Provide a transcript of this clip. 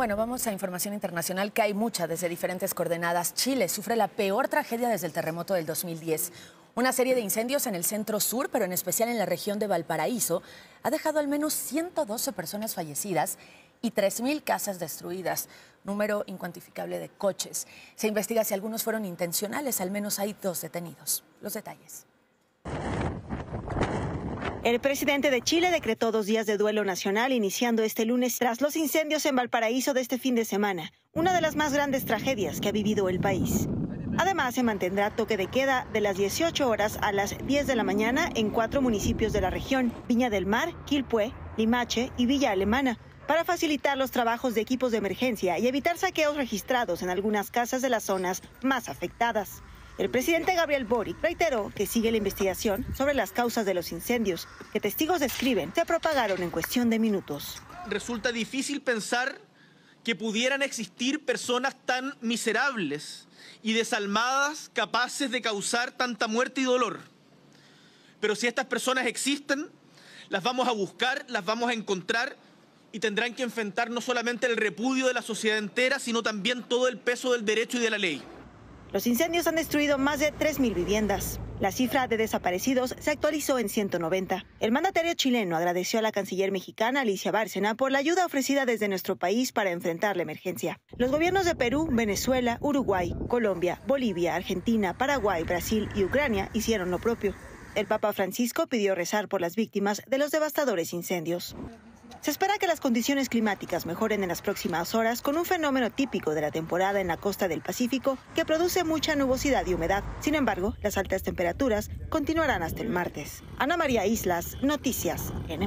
Bueno, vamos a información internacional que hay mucha desde diferentes coordenadas. Chile sufre la peor tragedia desde el terremoto del 2010. Una serie de incendios en el centro sur, pero en especial en la región de Valparaíso, ha dejado al menos 112 personas fallecidas y 3.000 casas destruidas, número incuantificable de coches. Se investiga si algunos fueron intencionales, al menos hay dos detenidos. Los detalles. El presidente de Chile decretó dos días de duelo nacional iniciando este lunes tras los incendios en Valparaíso de este fin de semana, una de las más grandes tragedias que ha vivido el país. Además, se mantendrá toque de queda de las 18 horas a las 10 de la mañana en cuatro municipios de la región, Viña del Mar, Quilpué, Limache y Villa Alemana, para facilitar los trabajos de equipos de emergencia y evitar saqueos registrados en algunas casas de las zonas más afectadas. El presidente Gabriel Boric reiteró que sigue la investigación sobre las causas de los incendios, que testigos describen se propagaron en cuestión de minutos. Resulta difícil pensar que pudieran existir personas tan miserables y desalmadas capaces de causar tanta muerte y dolor. Pero si estas personas existen, las vamos a buscar, las vamos a encontrar y tendrán que enfrentar no solamente el repudio de la sociedad entera, sino también todo el peso del derecho y de la ley. Los incendios han destruido más de 3.000 viviendas. La cifra de desaparecidos se actualizó en 190. El mandatario chileno agradeció a la canciller mexicana Alicia Bárcena por la ayuda ofrecida desde nuestro país para enfrentar la emergencia. Los gobiernos de Perú, Venezuela, Uruguay, Colombia, Bolivia, Argentina, Paraguay, Brasil y Ucrania hicieron lo propio. El Papa Francisco pidió rezar por las víctimas de los devastadores incendios. Se espera que las condiciones climáticas mejoren en las próximas horas con un fenómeno típico de la temporada en la costa del Pacífico que produce mucha nubosidad y humedad. Sin embargo, las altas temperaturas continuarán hasta el martes. Ana María Islas, Noticias, N.